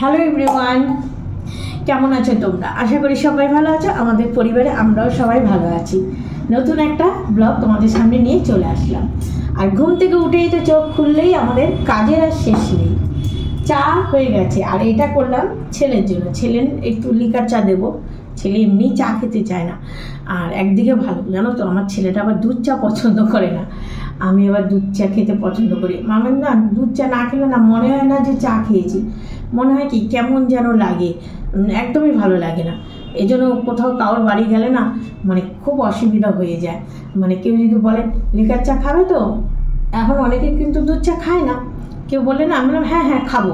Hello everyone কেমন আছো তোমরা? আশা করি সবাই ভালো আছো, আমাদের পরিবারে আমরাও সবাই ভালো আছি। নতুন একটা ব্লগ তোমাদের সামনে নিয়ে চলে আসলাম। আর ঘুম থেকে উঠেই তো চোখ খুললেই আমাদের কাজের আর শেষ নেই। চা হয়ে গেছে, আর এটা করলাম ছেলের জন্য। ছেলের একটু লিকার চা দেবো। ছেলে এমনি চা খেতে চায় না। আর একদিকে ভালো, জানো তো, আমার ছেলেটা আবার দুধ চা পছন্দ করে না। আমি আবার দুধ চা খেতে পছন্দ করি। মামের না দুধ চা না খেলে না মনে হয় না যে চা খেয়েছি। মনে হয় কি, কেমন যেন লাগে। একদমই ভালো লাগে না। এই জন্য কোথাও কারোর বাড়ি গেলে না মানে খুব অসুবিধা হয়ে যায়। মানে কেউ যদি বলে, লিকার চা খাবে তো? এখন অনেকে কিন্তু দুধ চা খায় না। কেউ বলে না, আমি হ্যাঁ হ্যাঁ খাব।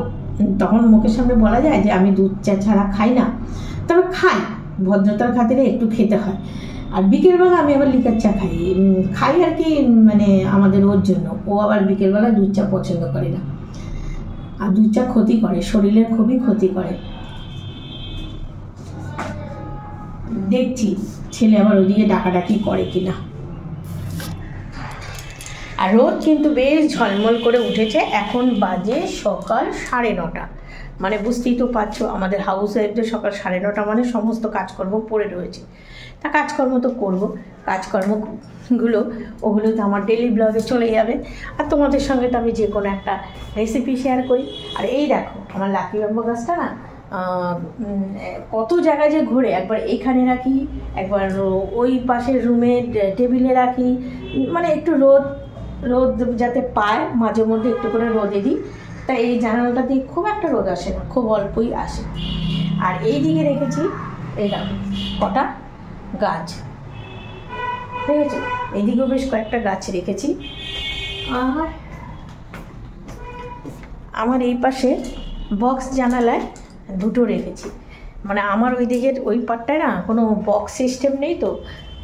তখন মুখের সামনে বলা যায় যে, আমি দুধ চা ছাড়া খাই না। তবে খাই, ভদ্রতার খাতিরে একটু খেতে হয়। আর বিকেলবেলা আমি আবার লিকার চা খাই। খাই আর কি মানে আমাদের ওর জন্য। ও আবার বিকেলবেলা দুধ চা পছন্দ করে না। আর দুধ চা ক্ষতি করে, শরীরের খুবই ক্ষতি করে। দেখছি ছেলে আবার ওদিকে ডাকাডাকি করে কিনা। আর রোদ কিন্তু বেশ ঝলমল করে উঠেছে। এখন বাজে সকাল সাড়ে নটা। মানে বুঝতেই তো পারছ, আমাদের হাউস ওয়াইফদের সকাল সাড়ে নটা মানে সমস্ত কাজকর্ম পড়ে রয়েছে। তা কাজকর্ম তো করব। কাজকর্মগুলো, ওগুলো তো আমার ডেলি ব্লগে চলে যাবে। আর তোমাদের সঙ্গে তো আমি যে কোনো একটা রেসিপি শেয়ার করি। আর এই দেখো, আমার লাকি ব্যাম্বো গাছটা না কত জায়গায় যে ঘুরে। একবার এখানে রাখি, একবার ওই পাশের রুমে টেবিলে রাখি। মানে একটু রোদ রোদ যাতে পায়, মাঝে মধ্যে একটু করে রোদে দিই। তাই এই জানালাটা দিয়ে খুব একটা রোদ আসে না, খুব অল্পই আসে। আর এই দিকে রেখেছি, এই কটা? গাছ। ঠিক আছে? এইদিকেও বেশ কয়েকটা গাছ রেখেছি। আর আমার এই পাশে বক্স জানালায় দুটো রেখেছি। মানে আমার ওই দিকের ওই পাটটায় না কোনো বক্স সিস্টেম নেই তো,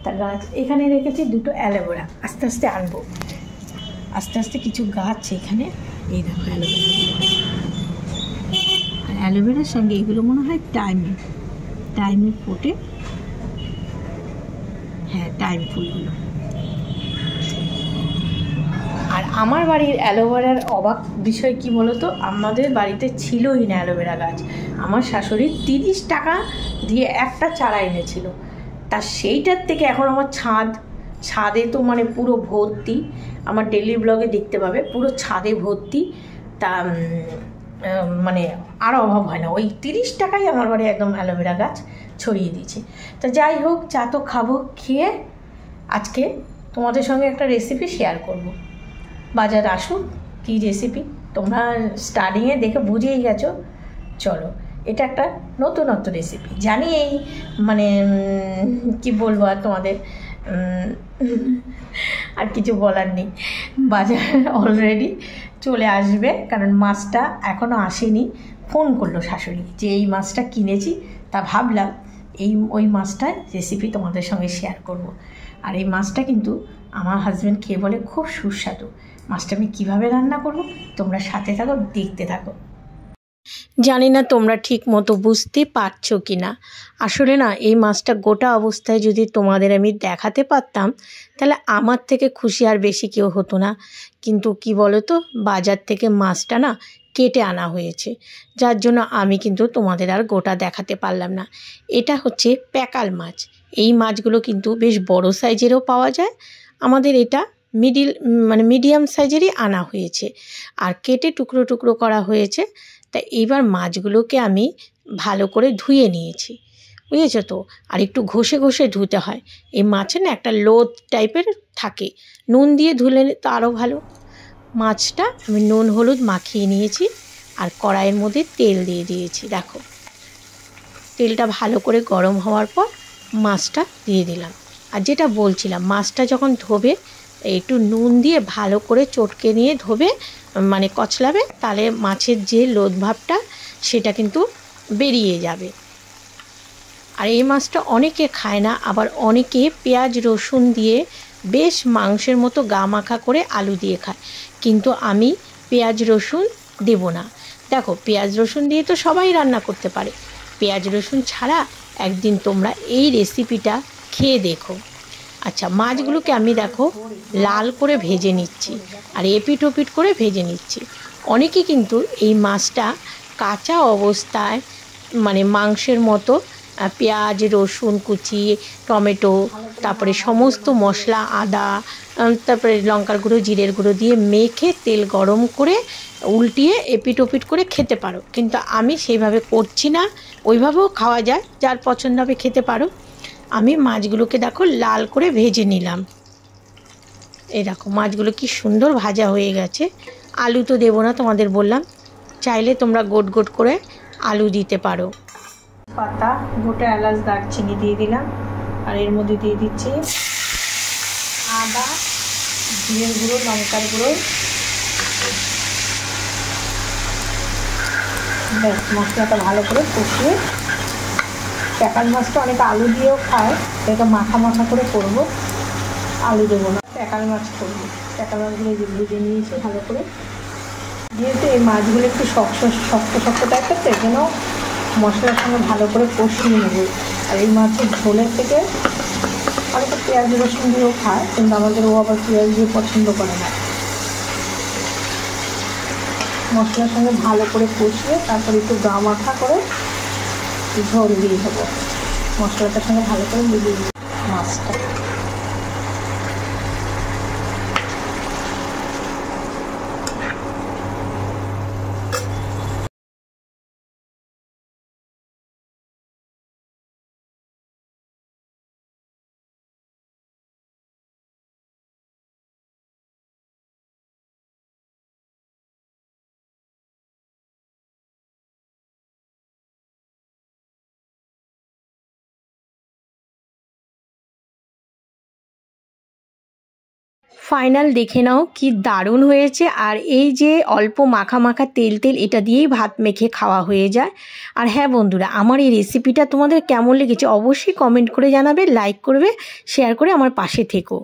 তা গাছ এখানে রেখেছি দুটো অ্যালোভেরা। আস্তে আস্তে আনব। আস্তে আস্তে কিছু গাছ এখানে, এই দেখো অ্যালোভেরা। অ্যালোভেরার সঙ্গে এগুলো মনে হয় টাইমে টাইমে ফোটে। হ্যাঁ টাইম ফুলগুলো। আর আমার বাড়ির অ্যালোভেরার অবাক বিষয় কি বলতো? আমাদের বাড়িতে ছিলই না অ্যালোভেরা গাছ। আমার শাশুড়ি তিরিশ টাকা দিয়ে একটা চারা এনেছিল। তা সেইটার থেকে এখন আমার ছাদ, ছাদে তো মানে পুরো ভর্তি। আমার ডেলি ব্লগে দেখতে পাবে, পুরো ছাদে ভর্তি। তা মানে আর অভাব হয় না। ওই তিরিশ টাকাই আমার বাড়ি একদম অ্যালোভেরা গাছ ছড়িয়ে দিয়েছে। তা যাই হোক, চা তো খাব, খেয়ে আজকে তোমাদের সঙ্গে একটা রেসিপি শেয়ার করব। বাজার আসুক কী রেসিপি তোমরা স্টার্টিংয়ে দেখে বুঝেই গেছো। চলো, এটা একটা নতুনত্ব রেসিপি জানি এই মানে কি বলব আর তোমাদের? আর কিছু বলার নেই। বাজার অলরেডি চলে আসবে, কারণ মাছটা এখনও আসেনি। ফোন করল শাশুড়ি যে, এই মাছটা কিনেছি। তা ভাবলাম, এই, ওই মাছটার রেসিপি তোমাদের সঙ্গে শেয়ার করব। আর এই মাছটা কিন্তু আমার হাজব্যান্ড খেয়ে বলে খুব সুস্বাদু। মাছটা আমি কীভাবে রান্না করব, তোমরা সাথে থাকো, দেখতে থাকো। জানি না তোমরা ঠিক মতো বুঝতে পারছ কি না আসলে না, এই মাছটা গোটা অবস্থায় যদি তোমাদের আমি দেখাতে পারতাম, তাহলে আমার থেকে খুশি আর বেশি কেউ হতো না। কিন্তু কি বলো তো বাজার থেকে মাছটা না কেটে আনা হয়েছে। যার জন্য আমি কিন্তু তোমাদের আর গোটা দেখাতে পারলাম না। এটা হচ্ছে প্যাকাল মাছ। এই মাছগুলো কিন্তু বেশ বড় সাইজেরও পাওয়া যায়। আমাদের এটা মিডিল মানে মিডিয়াম সাইজেরই আনা হয়েছে। আর কেটে টুকরো টুকরো করা হয়েছে। তা এইবার মাছগুলোকে আমি ভালো করে ধুয়ে নিয়েছি। বুঝেছ তো? আর একটু ঘষে ঘষে ধুতে হয়। এই মাছে না একটা লোদ টাইপের থাকে। নুন দিয়ে ধুলে তো আরও ভালো। মাছটা আমি নুন, হলুদ মাখিয়ে নিয়েছি। আর কড়াইয়ের মধ্যে তেল দিয়ে দিয়েছি। দেখো। তেলটা ভালো করে গরম হওয়ার পর মাছটা দিয়ে দিলাম। আর যেটা বলছিলাম, মাছটা যখন ধোবে একটু নুন দিয়ে ভালো করে চটকে নিয়ে ধোবে মানে কচলাবে, তাহলে মাছের যে লোদ ভাবটা সেটা কিন্তু বেরিয়ে যাবে। আর এই মাছটা অনেকে খায় না, আবার অনেকে পেঁয়াজ, রসুন দিয়ে বেশ মাংসের মতো গা মাখা করে আলু দিয়ে খায়। কিন্তু আমি পেঁয়াজ, রসুন দেব না। দেখো, পেঁয়াজ, রসুন দিয়ে তো সবাই রান্না করতে পারে। পেঁয়াজ, রসুন ছাড়া একদিন তোমরা এই রেসিপিটা খেয়ে দেখো। আচ্ছা মাছগুলোকে আমি দেখো লাল করে ভেজে নিচ্ছি আর এপিট ওপিট করে ভেজে নিচ্ছি। অনেকে কিন্তু এই মাছটা কাঁচা অবস্থায় মানে মাংসের মতো পেঁয়াজ, রসুন, কুচি, টমেটো, তারপরে সমস্ত মশলা, আদা তারপরে লঙ্কার গুঁড়ো, জিরের গুঁড়ো দিয়ে মেখে তেল গরম করে উল্টিয়ে এপিট ওপিট করে খেতে পারো। কিন্তু আমি সেইভাবে করছি না, ওইভাবেও খাওয়া যায়, যার পছন্দ হবে খেতে পারো। আমি মাছগুলোকে দেখো লাল করে ভেজে নিলাম। এই দেখো, মাছগুলো কি সুন্দর ভাজা হয়ে গেছে। আলু তো দেবো না, তোমাদের বললাম। চাইলে তোমরা গোট গোট করে আলু দিতে পারো। পাতা, গোটা এলাচ, দারচিনি দিয়ে দিলাম। আর এর মধ্যে দিয়ে দিচ্ছি আদা, জিরের গুঁড়ো, লঙ্কার গুঁড়ো। ব্যাস, মশলাটা ভালো করে কষিয়ে প্যাকাল মাছটা অনেকে আলু দিয়েও খায় এটা মাখা মাখা করে করব। আলু দেবো না প্যাকাল মাছ করব। প্যাকাল মাছগুলো ভেজে নিয়েছি ভালো করে। যেহেতু এই মাছগুলো একটু শক্ত শক্ত শক্ত টাইপের তো এজন্য মশলার সঙ্গে ভালো করে কষিয়ে নেব। আর এই মাছের ঝোলের থেকে অনেকে পেঁয়াজ, রসুন দিয়েও খায়, কিন্তু আমাদের ও আবার পেঁয়াজ দিয়ে পছন্দ করে না। মশলার সঙ্গে ভালো করে কষিয়ে তারপরে একটু গা মাখা করে ঝোল দিয়ে দেবো। মশলাটার সঙ্গে ভালো করে মিলিয়ে মাছটা। ফাইনাল দেখে নাও কি দারুণ হয়েছে। আর এই যে অল্প মাখা মাখা তেল তেল, এটা দিয়েই ভাত মেখে খাওয়া হয়ে যায়। আর হ্যাঁ বন্ধুরা, আমার এই রেসিপিটা তোমাদের কেমন লেগেছে অবশ্যই কমেন্ট করে জানাবে লাইক করবে শেয়ার করে আমার পাশে থেকো।